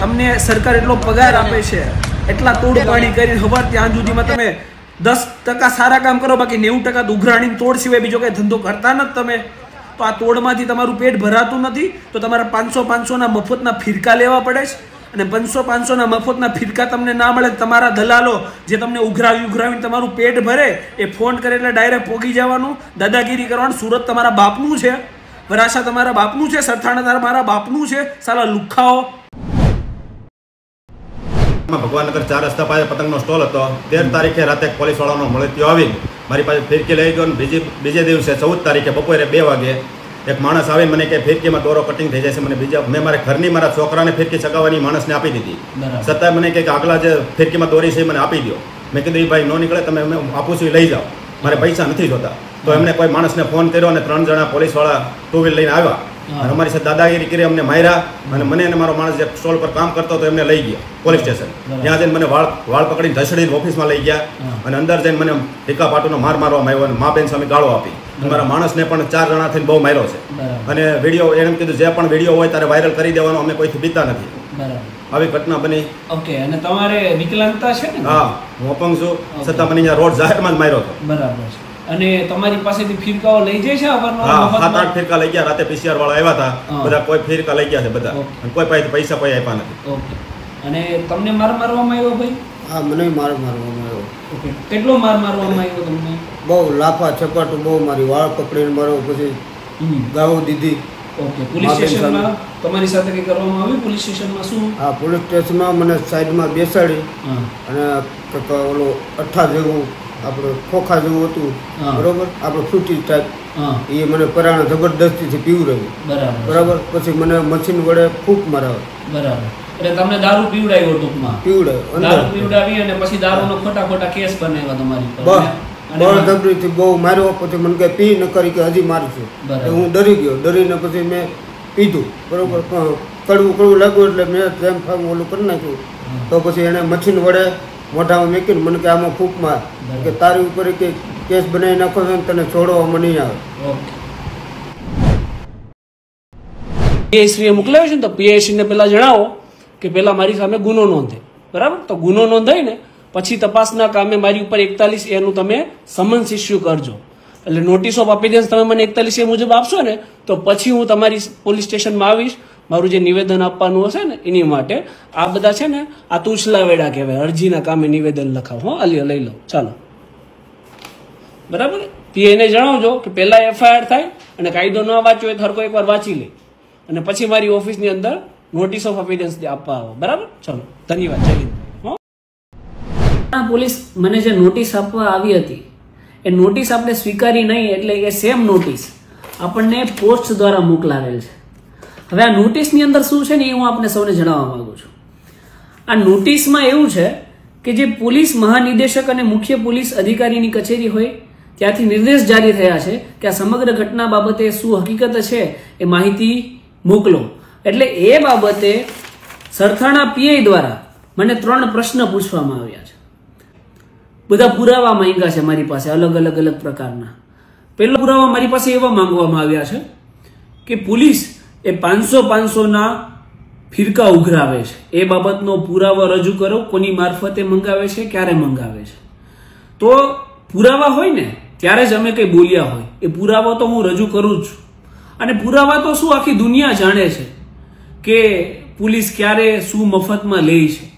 તમને સરકાર એટલો પગાર આપે છે, એટલા તોડ પાણી કરી ખબર ત્યાં સુધીમાં તમે દસ ટકા સારા કામ કરો, બાકી નેવું ટકા ઉઘરાણી તોડ સિવાય બીજો કઈ ધંધો કરતા નથી તમે. તો આ તોડમાંથી તમારું પેટ ભરાતું નથી, તો તમારા પાંચસો પાંચસોના મફતના ફિરકા લેવા પડે છે. અને પાંચસો પાંચસોના મફતના ફિરકા તમને ના મળે તમારા દલાલો જે તમને ઉઘરાવી ઉઘરાવીને તમારું પેટ ભરે, એ ફોન કરે એટલે ડાયરેક્ટ પોગી જવાનું, દાદાગીરી કરવાનું. સુરત તમારા બાપનું છે. વરાછા તમારા બાપનું છે. સરથાણા તમારા બાપનું છે. સાલા લુખાઓ. ભગવાન ભગવાનનગર ચાર રસ્તા પાસે પતંગનો સ્ટોલ હતો. તેર તારીખે રાતે પોલીસવાળાનો મળતીઓ આવી મારી પાસે ફિરકી લઈ ગયો બીજી બીજે દિવસે ચૌદ તારીખે બપોરે બે વાગે એક માણસ આવીને મને કે ફિરકીમાં દોરો કટિંગ થઈ જાય છે. મને બીજા મેં મારા ઘરની મારા છોકરાને ફિરકી ચગાવવાની માણસને આપી દીધી. છતાં મને કહે કે આગલા જે ફિરકીમાં દોરી છે મને આપી દો મેં કીધું એ ભાઈ ન નીકળે તમે આપું છું એ લઈ જાઓ. મારે પૈસા નથી જોતા. તો એમણે કોઈ માણસને ફોન કર્યો અને ત્રણ જણા પોલીસવાળા ટુ વ્હીલ લઈને આવ્યા. અને અમારી સાથે દાદાગીરી કરી અમને માર્યા. અને મને અને મારો માણસ જે સ્ટોલ પર કામ કરતો હતો એમને લઈ ગયા પોલીસ સ્ટેશન ત્યાં જઈને મને વાળ વાળ પકડીને ધસડીને ઓફિસમાં લઈ ગયા. અને અંદર જઈને મને ટીકા પાટોનો માર મારવામાં આવ્યો અને મા બેન સામે ગાળો આપી. મારા માણસને પણ ચાર જણા થઈને બહુ માર્યો છે. અને વીડિયો એમ કીધું જે પણ વીડિયો હોય ત્યારે વાયરલ કરી દેવાનો અમે કોઈથી બીતા નથી. આવી ઘટના બની. ઓકે અને તમારે વિકલાંગતા છે ને? હા હું અપંગ છું છતાં મને અહીંયા રોડ જાહેરમાં જ માર્યો હતો. બરાબર છે. અને તમારી પાસેથી ફિરકાઓ લઈ જાય છે હા સાત આઠ ફિરકા લઈ ગયા રાતે પીસીઆર વાળા આવ્યા હતા. બધા કોઈ ફિરકા લઈ ગયા છે બધા. અને કોઈ પાસે પૈસા કોઈ આપ્યા નથી. ઓકે. અને તમને માર મારવામાં આવ્યો ભાઈ હા મને માર મારવામાં આવ્યો. ઓકે. કેટલો માર મારવામાં આવ્યો તમને? બહુ લાફા ચપાટું બહુ મારી વાળ પકડીને મારો પછી. ગાળો દીધી. ઓકે. પોલીસ સ્ટેશનમાં તમારી સાથે કંઈ કરવામાં આવ્યું? પોલીસ સ્ટેશનમાં શું? હા પોલીસ સ્ટેશનમાં મને સાઈડમાં બેસાડી અને ઓલો અઠ્ઠા જેવું આપણે ખોખા જેવું હતું બરોબર? આપણે ફ્રૂટી ટાઈપ. એ મને પરાણે જબરદસ્તીથી પીવું બરાબર. બરાબર? પછી મને મશીન વડે ફૂંક મરાવે બરાબર. એટલે તમને દારૂ પીવડાવ્યો ટૂંકમાં. પીવડાવ્યો દારૂ પીવડાવી અને પછી દારૂનો ખોટા ખોટા કેસ બનાવ્યા તમારી પર બસ. અને- બળ જબરીથી બહુ માર્યો પછી મને કે પી ન કરી કે હજી મારશું. બરાબર. હું ડરી ગયો. ડરીને પછી મેં પીધું. બરોબર કડવું કડવું લાગ્યું એટલે મેં જેમ ફામ ઓલું કરી નાખ્યું. તો પછી એણે મશીન વડે મોઢામાં મેકીને મને કે આમાં ફૂંક માર. કે તારી ઉપર કે કેસ બનાવી નાખો છો તને છોડવામાં નહીં આવે. પીએસસીએ મોકલાવ્યો છે ને તો પીએસસીને પહેલાં જણાવો. કે પહેલાં મારી સામે ગુનો નોંધે. બરાબર? તો ગુનો નોંધાઈને પછી તપાસના કામે મારી ઉપર એકતાલીસ એનું તમે સમન્સ ઇસ્યુ કરજો. એટલે નોટિસ ઓફ અપીરિયન્સ તમે મને એકતાલીસ એ મુજબ આપશો ને, તો પછી હું તમારી પોલીસ સ્ટેશનમાં આવીશ. મારું જે નિવેદન આપવાનું હશે ને, એની માટે આ બધા છે ને, આ તુછલા વેડા કહેવાય. અરજીના કામે નિવેદન લખાવ. હો અલી લઈ લો. ચાલો. બરાબર? પીએને જણાવજો કે પહેલાં એફઆઈઆર થાય અને કાયદો ન વાંચ્યો હોય તો હરકો એકવાર વાંચી લે. અને પછી મારી ઓફિસની અંદર નોટિસ ઓફ અપિયરન્સ આપવા આવો બરાબર ચલો ધન્યવાદ જય હિન્દ પોલીસ મને જે નોટિસ આપવા આવી હતી એ નોટિસ આપણે સ્વીકારી નહીં એટલે એ સેમ નોટિસ આપણને પોસ્ટ દ્વારા મોકલાવેલ છે. હવે આ નોટિસની અંદર શું છે ને, એ હું આપને સૌને જણાવવા માંગુ છું. આ નોટિસમાં એવું છે કે જે પોલીસ મહાનિદેશક અને મુખ્ય પોલીસ અધિકારીની કચેરી હોય, ત્યાંથી નિર્દેશ જારી થયા છે કે આ સમગ્ર ઘટના બાબતે શું હકીકત છે એ માહિતી મોકલો. એટલે એ બાબતે સરથાણા પીઆઈ દ્વારા મને ત્રણ પ્રશ્ન પૂછવામાં આવ્યા છે. બધા પુરાવા માંગ્યા છે મારી પાસે અલગ અલગ અલગ પ્રકારના. પહેલો પુરાવા મારી પાસે એવા માંગવામાં આવ્યા છે કે પોલીસ એ પાંચસો પાંચસોના ફિરકા ઉઘરાવે છે. એ બાબતનો પુરાવો રજૂ કરો, કોની મારફતે મંગાવે છે, ક્યારે મંગાવે છે. તો પુરાવા હોય ને, ત્યારે જ અમે કંઈ બોલ્યા હોય. એ પુરાવો તો હું રજૂ કરું જ છું. અને પુરાવા તો શું આખી દુનિયા જાણે છે. કે પોલીસ ક્યારે શું મફતમાં લે છે?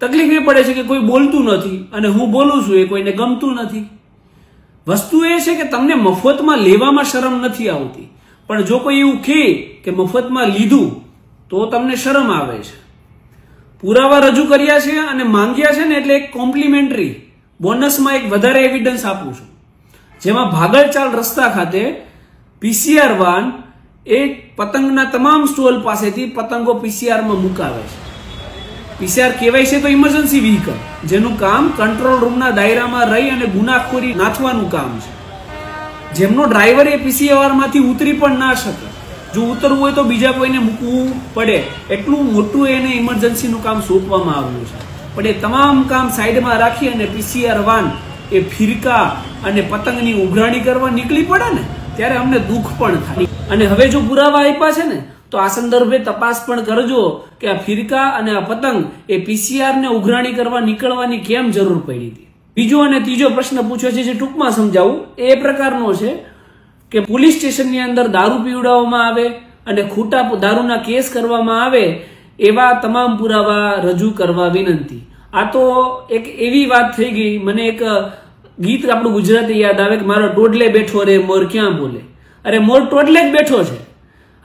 તકલીફ એ પડે છે કે કોઈ બોલતું નથી અને હું બોલું છું એ કોઈને ગમતું નથી. વસ્તુ એ છે કે તમને મફતમાં લેવામાં શરમ નથી આવતી. પણ જો કોઈ એવું કહે કે મફતમાં લીધું, તો તમને શરમ આવે છે. પુરાવા રજૂ કર્યા છે અને માંગ્યા છે ને એટલે એક કોમ્પ્લિમેન્ટરી, બોનસમાં એક વધારે એવિડન્સ આપું છું. જેમાં ભાગલચાલ રસ્તા ખાતે પીસીઆર વાન એ પતંગના તમામ સ્ટોલ પાસેથી પતંગો પીસીઆરમાં મુકાવે છે. પીસીઆર કહેવાય છે તો ઇમરજન્સી વ્હીકલ જેનું કામ કંટ્રોલ રૂમના દાયરામાં રહી અને ગુનાખોરી નાથવાનું કામ છે. જેમનો ડ્રાઈવર એ પીસીઆરમાંથી ઉતરી પણ ના શકે. જો ઉતરવું હોય તો બીજા કોઈને મૂકવું પડે. એટલું મોટું એને ઇમરજન્સીનું કામ સોંપવામાં આવ્યું છે. પણ એ તમામ કામ સાઈડમાં રાખી અને પીસીઆર વાન એ ફિરકા અને પતંગની ઉઘરાણી કરવા નીકળી પડે ને? ત્યારે અમને દુઃખ પણ થાય. અને હવે જો પુરાવા આપ્યા છે ને, તો આ સંદર્ભે તપાસ પણ કરજો કે આ ફિરકા અને આ પતંગ એ પીસીઆર ને ઉઘરાણી કરવા નીકળવાની કેમ જરૂર પડી હતી. બીજો અને ત્રીજો પ્રશ્ન પૂછ્યો છે જે ટૂંકમાં સમજાવું. એ પ્રકારનો છે કે પોલીસ સ્ટેશનની અંદર દારૂ પીવડાવવામાં આવે અને ખોટા દારૂના કેસ કરવામાં આવે એવા તમામ પુરાવા રજૂ કરવા વિનંતી. આ તો એક એવી વાત થઈ ગઈ, મને એક ગીત આપણું ગુજરાતી યાદ આવે કે મારો ટોડલે બેઠો રે, મોર ક્યાં બોલે? અરે, મોર ટોડલે જ બેઠો છે.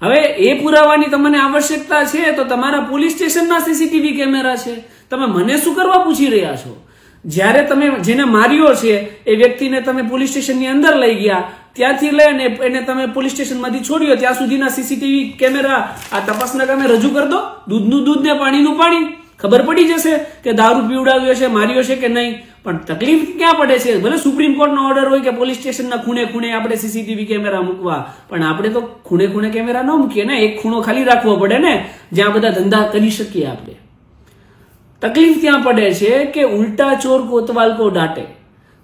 હવે એ પુરાવાની તમને આવશ્યકતા છે તો તમારા પોલીસ સ્ટેશનના સીસીટીવી કેમેરા છે. તમે મને શું કરવા પૂછી રહ્યા છો? જ્યારે તમે જેને માર્યો છે, એ વ્યક્તિને તમે પોલીસ સ્ટેશનની અંદર લઈ ગયા, ત્યાંથી લઈને એને તમે પોલીસ સ્ટેશનમાંથી છોડ્યો, ત્યાં સુધીના સીસીટીવી કેમેરા આ તપાસના કામે રજૂ કરી દો. દૂધનું દૂધ ને પાણીનું પાણી. ખબર પડી જશે કે દારૂ પીવડાવ્યો છે, માર્યો છે કે નહીં? પણ તકલીફ ક્યાં પડે છે? ભલે સુપ્રીમ કોર્ટનો ઓર્ડર હોય કે પોલીસ સ્ટેશનના ખૂણે ખૂણે આપણે સીસીટીવી કેમેરા મૂકવા, પણ આપણે તો ખૂણે ખૂણે કેમેરા ન મૂકીએ ને, એક ખૂણો ખાલી રાખવો પડે ને, જ્યાં બધા ધંધા કરી શકીએ આપણે. તકલીફ ત્યાં પડે છે કે ઉલટા ચોર કોતવાલ કો ડાટે.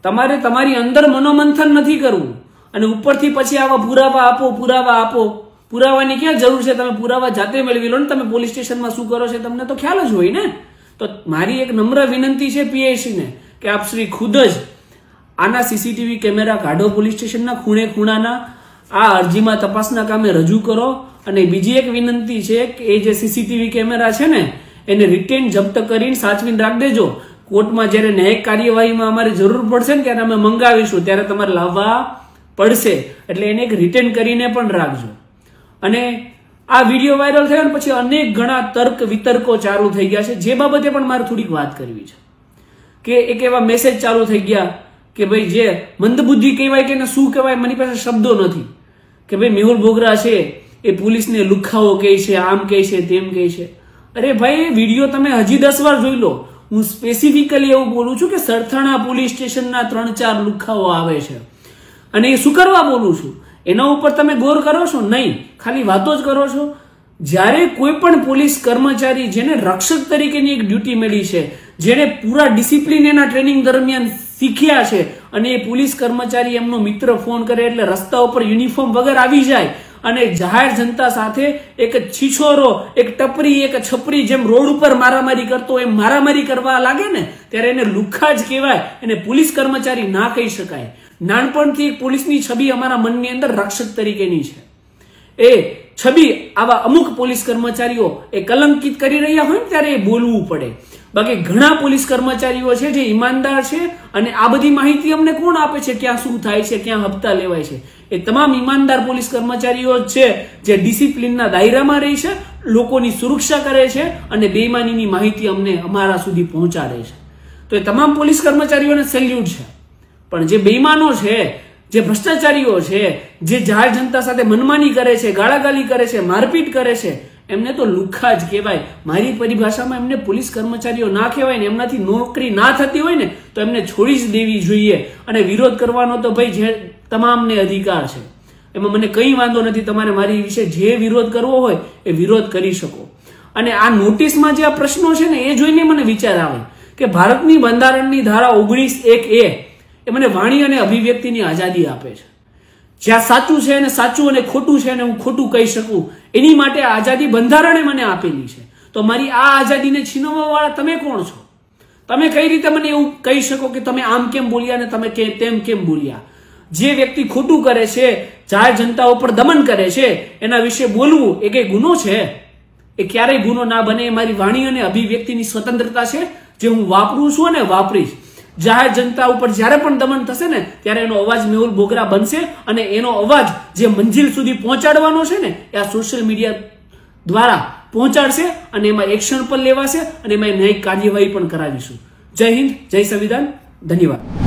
તમારે તમારી અંદર મનોમંથન નથી કરવું. અને ઉપરથી પછી આવા પુરાવા આપો પુરાવા આપો. પુરાવાની ક્યાં જરૂર છે? તમે પુરાવા જાતે મેળવી લો ને તમે પોલીસ સ્ટેશનમાં શું કરો છો તમને તો ખ્યાલ જ હોય ને? તો મારી એક નમ્ર વિનંતી છે પીઆઈસી ને કે આપ શ્રી ખુદ જ આના સીસીટીવી કેમેરા કાઢો પોલીસ સ્ટેશનના ખૂણે ખૂણાના. આ અરજીમાં તપાસના કામે રજૂ કરો. અને બીજી એક વિનંતી છે કે એ જે સીસીટીવી કેમેરા છે ને, એને રિટેન જપ્ત કરીને સાચવીને રાખ દેજો. કોર્ટમાં જ્યારે ન્યાયિક કાર્યવાહીમાં અમારે જરૂર પડશે ને ત્યારે અમે મંગાવીશું. ત્યારે તમારે લાવવા પડશે. એટલે એને એક રિટેન કરીને પણ રાખજો. અને આ વીડિયો વાયરલ થયો ને પછી અનેક ઘણા તર્ક વિતર્કો ચાલુ થઈ ગયા છે. જે બાબતે પણ મારે થોડીક વાત કરવી છે. કે એક એવા મેસેજ ચાલુ થઈ ગયા કે ભાઈ જે મંદબુદ્ધિ કહેવાય કે એને શું કહેવાય મારી પાસે શબ્દો નથી. કે ભાઈ મેહુલ બોગરા છે, એ પોલીસને લુખાઓ કહે છે, આમ કહે છે, તેમ કહે છે. અરે ભાઈ વીડિયો તમે હજી દસ વાર જોઈ લો. હું સ્પેસિફિકલી એવું બોલું છું કે સરથાણા પોલીસ સ્ટેશનના ત્રણ ચાર લુખાઓ આવે છે. અને એ શું કરવા બોલું છું? એના ઉપર તમે ગોર કરો છો? નહીં. ખાલી વાતો જ કરો છો. જ્યારે કોઈ પણ પોલીસ કર્મચારી જેને રક્ષક તરીકેની એક ડ્યુટી મળી છે જેને પૂરા ડિસિપ્લિન એના ટ્રેનિંગ દરમિયાન શીખ્યા છે અને એ પોલીસ કર્મચારી એમનો મિત્ર ફોન કરે એટલે રસ્તા ઉપર યુનિફોર્મ વગર આવી જાય અને જાહેર જનતા સાથે એક છીછોરો, એક ટપરી, એક છપરી જેમ રોડ ઉપર મારામારી કરતો એમ મારામારી કરવા લાગે ને, ત્યારે એને લુખ્ખા જ કહેવાય એને પોલીસ કર્મચારી ના કહી શકાય. નાનપણથી એક પોલીસની છબી અમારા મનની અંદર રક્ષક તરીકેની છે. એ છબી આવા અમુક પોલીસ કર્મચારીઓ એ કલંકિત કરી રહ્યા હોય ને ત્યારે એ બોલવું પડે. બાકી ઘણા પોલીસ કર્મચારીઓ છે જે ઈમાનદાર છે અને આ બધી માહિતી અમને કોણ આપે છે? ક્યાં શું થાય છે? ક્યાં હપ્તા લેવાય છે? એ તમામ ઈમાનદાર પોલીસ કર્મચારીઓ છે જે ડિસિપ્લિનના દાયરામાં રહી છે, લોકોની સુરક્ષા કરે છે અને બેઈમાનીની માહિતી અમને અમારા સુધી પહોંચાડે છે. તો એ તમામ પોલીસ કર્મચારીઓને સેલ્યુટ છે. પણ જે બેઈમાનો છે, જે ભ્રષ્ટાચારીઓ છે, જે જાહેર જનતા સાથે મનમાની કરે છે, ગાળાગાળી કરે છે, મારપીટ કરે છે, એમને તો લુખ્ખા જ કહેવાય. મારી પરિભાષામાં એમને પોલીસ કર્મચારીઓ ના કહેવાય ને એમનાથી નોકરી ના થતી હોય ને, તો એમને છોડી જ દેવી જોઈએ. અને વિરોધ કરવાનો તો ભાઈ જે તમામને અધિકાર છે. એમાં મને કંઈ વાંધો નથી, તમારે મારી વિશે જે વિરોધ કરવો હોય, એ વિરોધ કરી શકો. અને આ નોટિસમાં જે આ પ્રશ્નો છે ને, એ જોઈને મને વિચાર આવે કે ભારતની બંધારણની ધારા ઓગણીસ એક એ એ મને વાણી અને અભિવ્યક્તિની આઝાદી આપે છે. જ્યાં સાચું છે અને સાચું અને ખોટું છે અને હું ખોટું કહી શકું, એની માટે આઝાદી બંધારણે મને આપેલી છે. તો મારી આ આઝાદીને છીનવવા વાળા તમે કોણ છો? તમે કઈ રીતે મને એવું કહી શકો કે તમે આમ કેમ બોલ્યા અને તમે તેમ કેમ બોલ્યા? જે વ્યક્તિ ખોટું કરે છે, જાહેર જનતા ઉપર દમન કરે છે, એના વિશે બોલવું એ કઈ ગુનો છે? એ ક્યારેય ગુનો ના બને એ મારી વાણી અને અભિવ્યક્તિની સ્વતંત્રતા છે, જે હું વાપરું છું અને વાપરીશ. જાહેર જનતા ઉપર જ્યારે પણ દમન થશે ને, ત્યારે એનો અવાજ મેહુલ બોગરા બનશે અને એનો અવાજ જે મંજિલ સુધી પહોંચાડવાનો છે ને, એ આ સોશિયલ મીડિયા દ્વારા પહોંચાડશે અને એમાં એક્શન પણ લેવાશે અને એમાં ન્યાયિક કાર્યવાહી પણ કરાવીશું. જય હિન્દ, જય સંવિધાન, ધન્યવાદ.